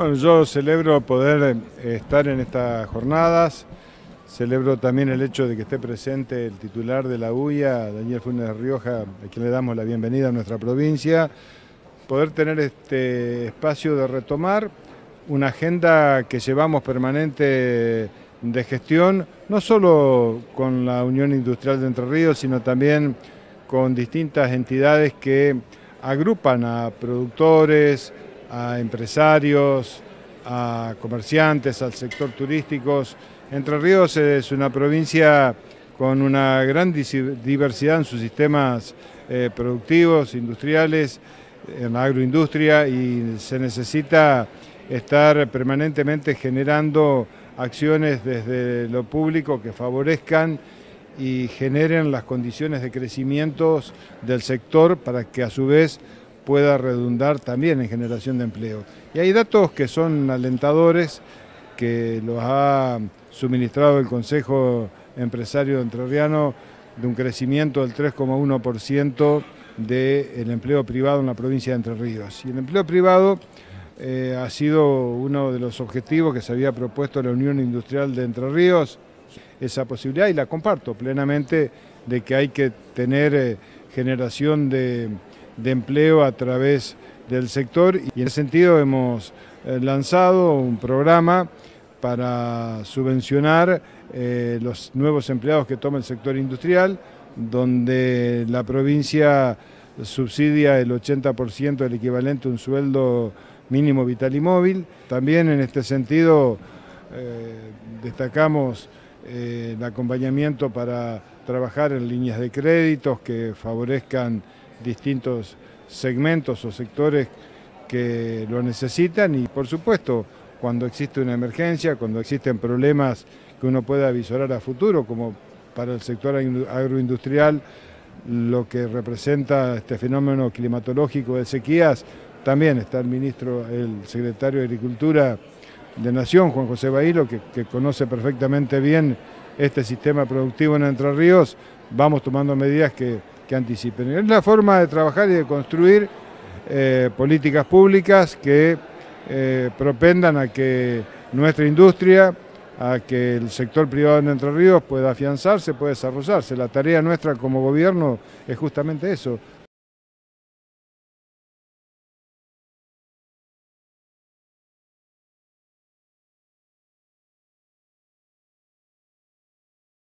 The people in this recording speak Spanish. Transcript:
Bueno, yo celebro poder eh, estar en estas jornadas, celebro también el hecho de que esté presente el titular de la UIA, Daniel Funes Rioja, a quien le damos la bienvenida a nuestra provincia, poder tener este espacio de retomar una agenda que llevamos permanente de gestión, no solo con la Unión Industrial de Entre Ríos, sino también con distintas entidades que agrupan a productores, a empresarios, a comerciantes, al sector turístico. Entre Ríos es una provincia con una gran diversidad en sus sistemas eh, productivos, industriales, en la agroindustria y se necesita estar permanentemente generando acciones desde lo público que favorezcan y generen las condiciones de crecimiento del sector para que a su vez pueda redundar también en generación de empleo. Y hay datos que son alentadores, que los ha suministrado el Consejo Empresario Entrerriano de un crecimiento del 3,1% del empleo privado en la provincia de Entre Ríos. Y el empleo privado eh, ha sido uno de los objetivos que se había propuesto la Unión Industrial de Entre Ríos, esa posibilidad, y la comparto plenamente, de que hay que tener eh, generación de de empleo a través del sector y en ese sentido hemos eh, lanzado un programa para subvencionar eh, los nuevos empleados que toma el sector industrial, donde la provincia subsidia el 80% del equivalente a un sueldo mínimo vital y móvil. También en este sentido eh, destacamos el acompañamiento para trabajar en líneas de créditos que favorezcan distintos segmentos o sectores que lo necesitan y por supuesto cuando existe una emergencia, cuando existen problemas que uno pueda avisorar a futuro, como para el sector agroindustrial, lo que representa este fenómeno climatológico de sequías, también está el ministro, el secretario de Agricultura de Nación, Juan José Bailo, que conoce perfectamente bien este sistema productivo en Entre Ríos, vamos tomando medidas que que anticipen. Es la forma de trabajar y de construir eh, políticas públicas que eh, propendan a que nuestra industria, a que el sector privado de Entre Ríos pueda afianzarse, pueda desarrollarse. La tarea nuestra como gobierno es justamente eso,